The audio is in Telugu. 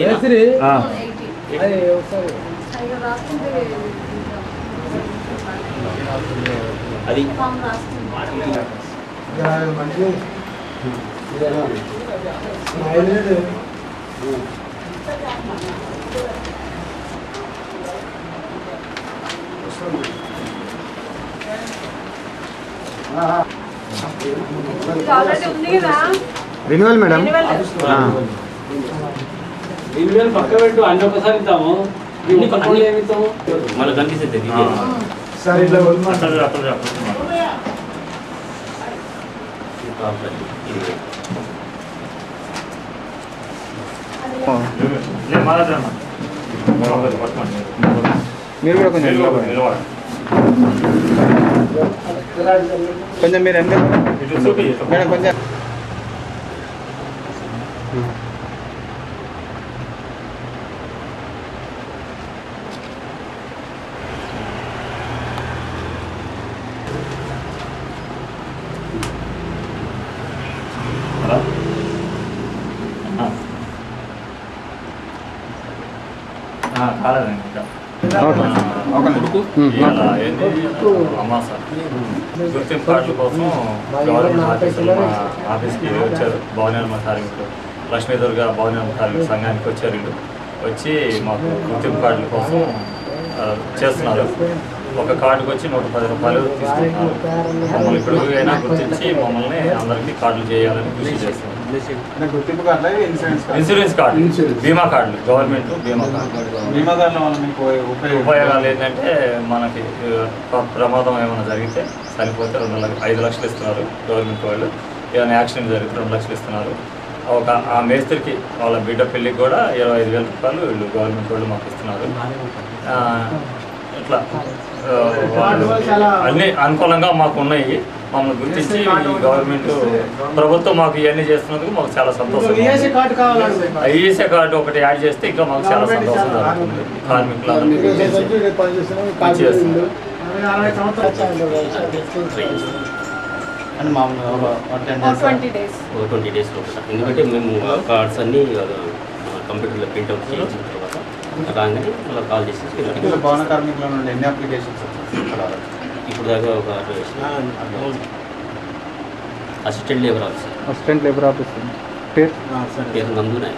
ಹೆಸರಿ అది మంచి రెన్యువల్ మేడం రెండు పక్క పెట్టు అన్ని ఒకసారి ఇద్దాము. మనకు కనిపిస్తుంది ఆ. సరే ఇట్లా వదిలిమంట మీరు కూడా కొంచెం నిలబడు, నిలబడు. కొంచెం మీరు వెనక ఇటు చూపి, ఇటు. మేడం కొంచెం కాలేదండి. ఇంకా గుర్తింపు కార్డుల కోసం గవర్నమెంట్ ఆఫీసులు మా ఆఫీస్కి వచ్చారు. భవన కార్మికులు. లక్ష్మీదుర్గ భవన కార్మిక సంఘానికి వచ్చారు వచ్చి మాకు గుర్తింపు కార్డుల కోసం చేస్తున్నారు. ఒక కార్డుకి వచ్చి నూట పది రూపాయలు తీసుకుంటున్నారు. మమ్మల్ని ఇప్పుడు అయినా గుర్తించి మమ్మల్ని అందరికీ కార్డులు చేయాలని కృషి కార్డు ఇన్సూరెన్స్ కార్డు? బీమా కార్డులు. గవర్నమెంట్ బీమా కార్డు. బీమా కార్డుల వల్ల మీకు ఉపయోగం ఉపయోగాలు ఏంటంటే మనకి ప్రమాదం ఏమైనా జరిగితే చనిపోతే రెండు ఐదు లక్షలు ఇస్తున్నారు గవర్నమెంట్ వాళ్ళు. ఏదైనా యాక్సిడెంట్ జరిగితే రెండు లక్షలు ఇస్తున్నారు. ఒక ఆ మేస్త్రికి వాళ్ళ బిడ్డ పెళ్ళికి కూడా ఇరవై ఐదు వేల రూపాయలు వీళ్ళు గవర్నమెంట్ వాళ్ళు మాకు ఇస్తున్నారు. ఆ, ఇట్లా అన్ని అనుకూలంగా మాకు ఉన్నాయి. మమ్మల్ని గుర్తించి గవర్నమెంట్ ప్రభుత్వం మాకు ఇవన్నీ చేస్తున్నందుకు మాకు చాలా సంతోషం. ఈఎస్ఐ కార్డు ఒకటి యాడ్ చేస్తే ఇంకా మాకు చాలా సంతోషం జరుగుతుంది. మామూలుగా డేస్ ట్వంటీ డేస్ ఎందుకంటే మేము కార్డ్స్ అన్ని కంప్యూటర్లో ప్రింట్అవుట్ తర్వాత రాగానే మళ్ళీ కాల్ చేసి ఇందులో భవన కార్మికుల నుండి ఎన్ని అప్లికేషన్స్ ఇప్పుడు దాకా ఒక assistant labour officer assistant labour officer పేరు? పేరు నందునాయ్